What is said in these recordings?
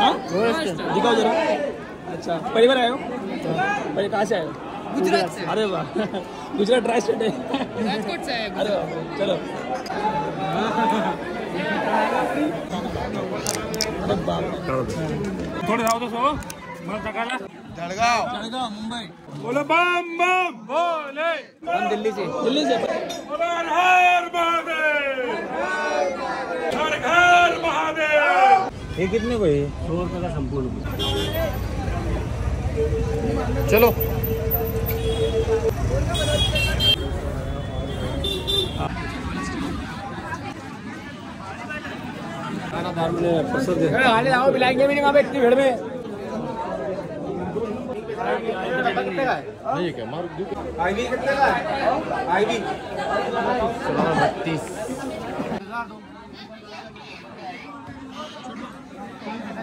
हाँ? दिखाओ जरा। अच्छा पहली बार आए हो? पहले कहाँ से आए हो? गुजरात से। अरे वाह। गुजरात ड्राई स्टेट है। राजकोट से है अरे चलो. थोडे जाऊ सो। मला टाकायला जळगाव। जळगाव मुंबई। बोले बम बम बोले। हम दिल्ली से। दिल्ली से हर हर महादेव हर हर हे कितने को है सौ रुपये का संपूर्ण चलो। हाले आओ मिलाएँगे भी नहीं वहाँ पे इतनी भीड़ में। क्या मार आईवी कितने का है? आईवी बत्तीस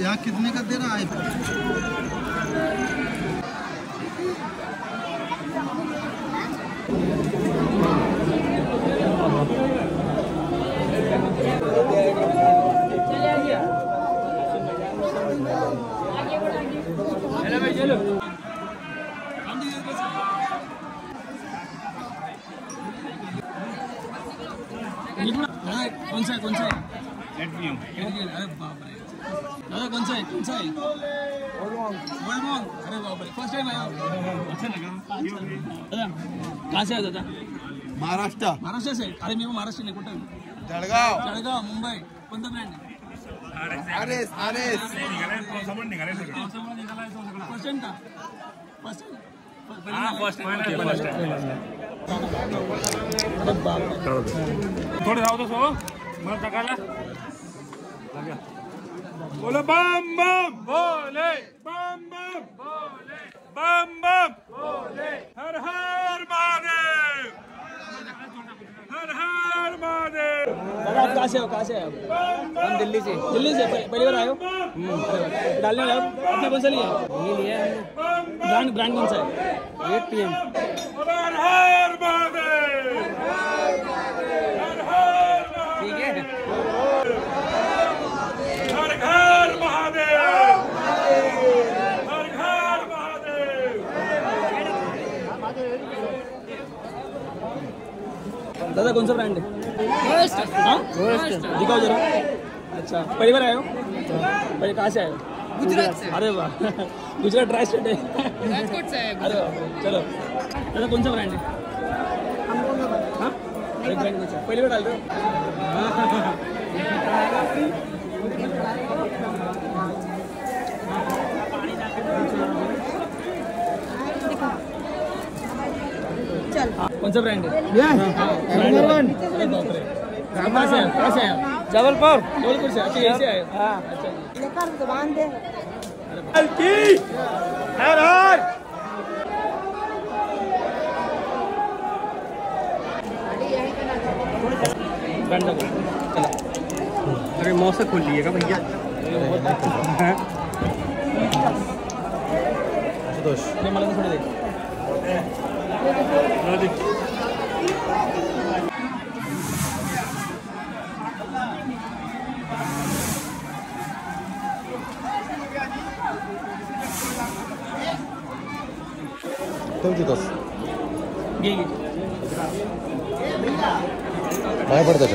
यहाँ कितने का दे रहा है? कौन सा कौन सा है? अरे बाप रे। दादा कौन सा है कौन सा है गोल्ड मॉन्ग अरे बाप रे फ़र्स्ट टाइम आया हो? अच्छा लगा दादा कहाँ से आए दादा? महाराष्ट्र. महाराष्ट्र से? अरे मी महाराष्ट्र नाही कुठं? जळगाव. जळगाव मुंबई. कोणता ब्रँड आरेस आरेस. समोर निघाले सगळं फ़र्स्ट टाइम का फ़र्स्ट हा फ़र्स्ट फ़र्स्ट अरे बाप रे थोडे जाऊ सो. मला टाकायला बोले बम बम बोले। बम बम बोले। बम बम बोले। हर हर महादेव। हर हर महादेव। दादा आप कहाँ से हो? कहाँ से हो? हम दिल्ली से। दिल्ली से? पहली बार आए हो? अरे डालने वाले हो आपने कौन सा लिया है। ये लिया ब्रांड ब्रांड कौन सा है? एट पी एम हर हर महादेव हर हर ठीक है हर घर महादेव हर घर महादेव दादा कौन सा ब्रांड है? हाँ? दिखाओ जरा। अच्छा पहली बार आए हो? पहले कहाँ से आए हो? गुजरात से। अरे वाह। गुजरात ड्राई स्टेट है। है। अरे चलो। दादा कौन सा ब्रांड है? हाँ? पहली बार डाल रहे कौन सा ब्रांड है? नंबर वन अरे बाप रे कहाँ से कहाँ से जबलपुर। जबलपुर से? अच्छा यहीं आए हो? अच्छा। ब्रांड का चलो। अरे मौसम खोल लीजिएगा भैया। मला थोडे दे Thank you, Dos. Bien. Vaya por detrás.